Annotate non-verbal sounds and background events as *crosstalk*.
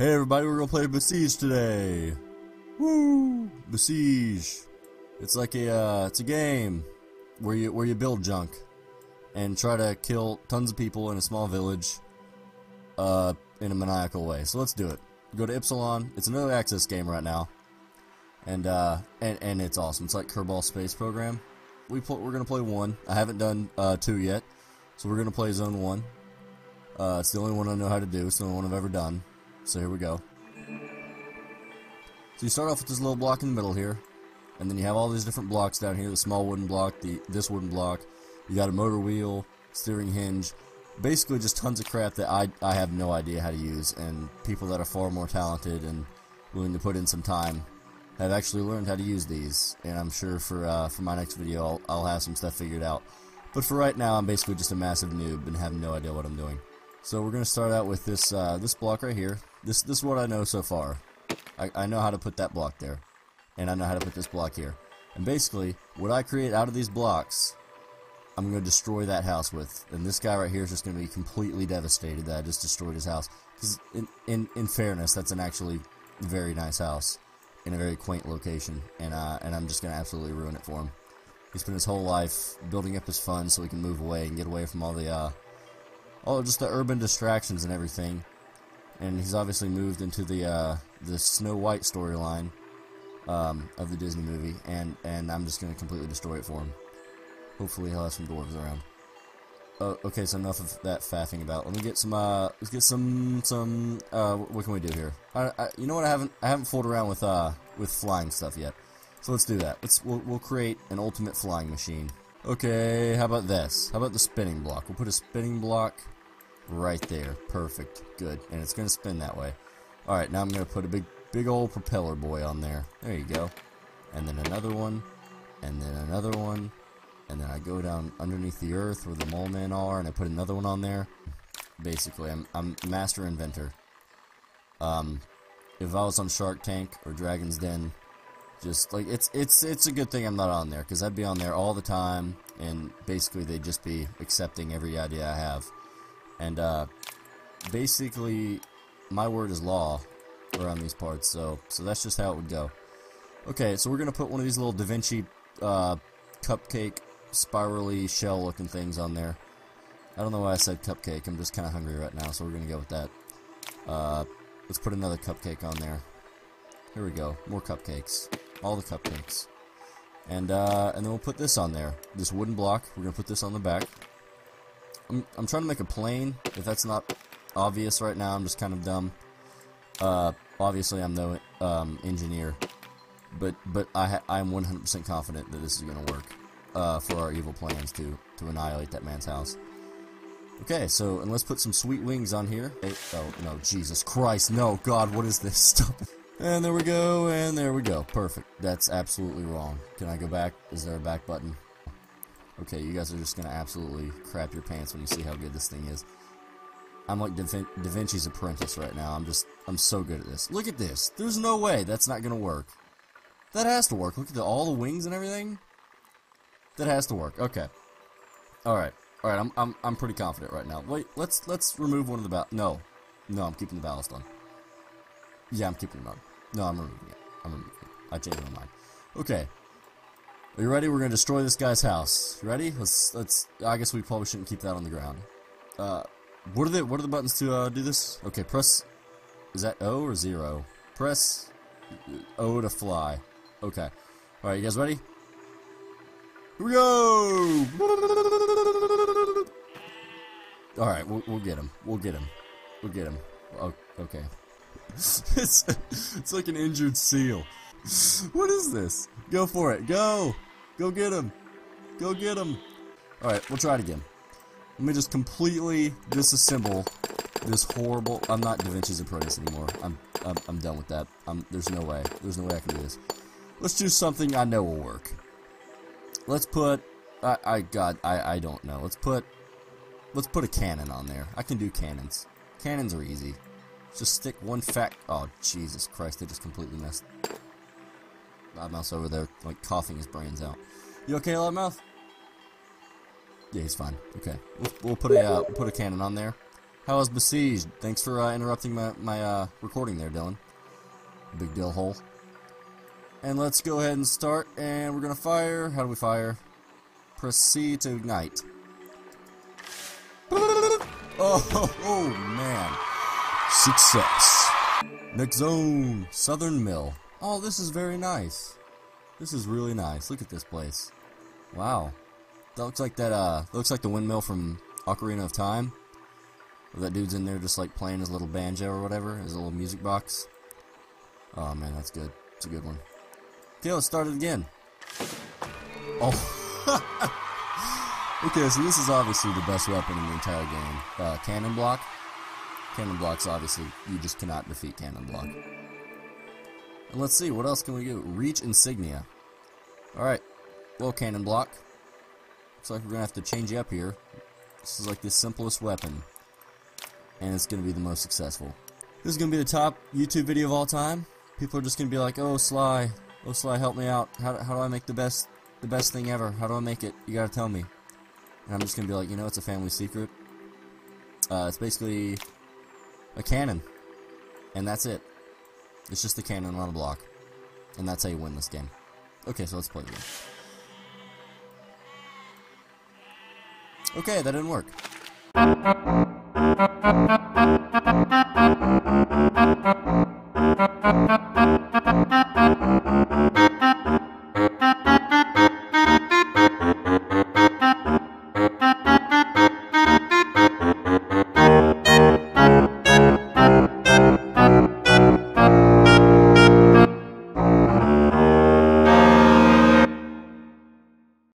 Hey everybody, we're gonna play Besiege today. Woo! Besiege. It's like a uh, it's a game where you where you build junk and try to kill tons of people in a small village uh, in a maniacal way. So let's do it. Go to Ipsilon. It's an early access game right now, and uh, and and it's awesome. It's like Kerbal Space Program. We we're gonna play one. I haven't done uh, two yet, so we're gonna play Zone One. Uh, it's the only one I know how to do. It's the only one I've ever done. So here we go. So you start off with this little block in the middle here, and then you have all these different blocks down here. The small wooden block, the this wooden block. You got a motor wheel, steering hinge, basically just tons of crap that I I have no idea how to use, and people that are far more talented and willing to put in some time have actually learned how to use these. And I'm sure for uh, for my next video, I'll, I'll have some stuff figured out. But for right now, I'm basically just a massive noob and have no idea what I'm doing. So we're gonna start out with this uh, this block right here. This this is what I know so far. I, I know how to put that block there, and I know how to put this block here. And basically, what I create out of these blocks, I'm gonna destroy that house with. And this guy right here is just gonna be completely devastated that I just destroyed his house. Because in, in in fairness, that's an actually very nice house in a very quaint location, and uh, and I'm just gonna absolutely ruin it for him. He spent his whole life building up his funds so he can move away and get away from all the uh, all just the urban distractions and everything. And he's obviously moved into the uh, the Snow White storyline um, of the Disney movie, and and I'm just gonna completely destroy it for him. Hopefully he'll have some dwarves around. Oh, okay, so enough of that faffing about. Let me get some. Uh, let's get some some. Uh, what can we do here? I, I, you know what? I haven't I haven't fooled around with uh with flying stuff yet. So let's do that. Let's we'll, we'll create an ultimate flying machine. Okay, how about this? How about the spinning block? We'll put a spinning block right there. Perfect. Good. And it's gonna spin that way. All right, now I'm gonna put a big big old propeller boy on there. There you go. And then another one, and then another one, and then I go down underneath the earth where the mole men are, and I put another one on there. Basically, I'm I'm master inventor. Um, if I was on Shark Tank or Dragon's Den, just like it's it's it's a good thing I'm not on there because I'd be on there all the time, and basically they'd just be accepting every idea I have, and uh, basically my word is law around these parts. So so that's just how it would go. Okay, so we're gonna put one of these little Da Vinci uh, cupcake spirally shell looking things on there. I don't know why I said cupcake. I'm just kind of hungry right now, so we're gonna go with that. Uh, let's put another cupcake on there. Here we go. More cupcakes. All the cupcakes. And uh, and then we'll put this on there. This wooden block. We're gonna put this on the back. I'm I'm trying to make a plane. If that's not obvious right now, I'm just kind of dumb. Uh, obviously I'm no um, engineer, but but I I'm 100% confident that this is gonna work uh, for our evil plans to to annihilate that man's house. Okay, so and let's put some sweet wings on here. Hey, oh no, Jesus Christ, no, God, what is this? *laughs* It. And there we go, and there we go. Perfect. That's absolutely wrong. Can I go back? Is there a back button? Okay, you guys are just gonna absolutely crap your pants when you see how good this thing is. I'm like da, Vin da Vinci's apprentice right now. I'm just, I'm so good at this. Look at this. There's no way that's not gonna work. That has to work. Look at the, all the wings and everything. That has to work. Okay. All right. All right. I'm, I'm, I'm pretty confident right now. Wait. Let's, let's remove one of the ballast. No, no. I'm keeping the ballast on. Yeah, I'm keeping it on. No, I'm removing it. I'm removing it. I changed my mind. Okay. Are you ready? We're gonna destroy this guy's house. You ready? Let's let's. I guess we probably shouldn't keep that on the ground. Uh, what are the what are the buttons to uh, do this? Okay, press. Is that O or zero? Press O to fly. Okay. All right, you guys ready? Here we go! All right, we'll, we'll get him. We'll get him. We'll get him. Oh, okay. *laughs* it's it's like an injured seal. *laughs* What is this? Go for it. Go. Go get him. Go get him. All right, we'll try it again. Let me just completely disassemble this horrible. I'm not Da Vinci's apprentice anymore. I'm I'm, I'm done with that. I'm, there's no way. There's no way I can do this. Let's do something I know will work. Let's put. I I God I I don't know. Let's put. Let's put a cannon on there. I can do cannons. Cannons are easy. Just stick one fat. Oh Jesus Christ! They just completely messed. Loudmouth's over there, like coughing his brains out. You okay, Loudmouth? Yeah, he's fine. Okay, we'll, we'll put a uh, put a cannon on there, How was besieged? Thanks for uh, interrupting my, my uh, recording there, Dylan. Big deal hole. And let's go ahead and start, and we're gonna fire. How do we fire? Proceed to ignite. *laughs* Oh, oh man. Success. Next zone, Southern Mill. Oh, this is very nice. This is really nice. Look at this place. Wow. That looks like that, uh, looks like the windmill from Ocarina of Time. That dude's in there just like playing his little banjo or whatever, his little music box. Oh man, that's good. It's a good one. Okay, let's start it again. Oh. *laughs* okay, so this is obviously the best weapon in the entire game. Uh, cannon block. Cannon block's obviously, you just cannot defeat cannon block. And let's see, what else can we do? Reach insignia. Alright, well, cannon block. Looks like we're gonna have to change up here. This is like the simplest weapon and it's going to be the most successful. This is going to be the top YouTube video of all time. People are just going to be like, "Oh, Sly, oh Sly, help me out. How, how do I make the best the best thing ever? How do I make it? You got to tell me." And I'm just going to be like, "You know, it's a family secret. Uh, it's basically a cannon, and that's it. It's just a cannon on a block, and that's how you win this game." Okay, so let's play the. Okay, that didn't work.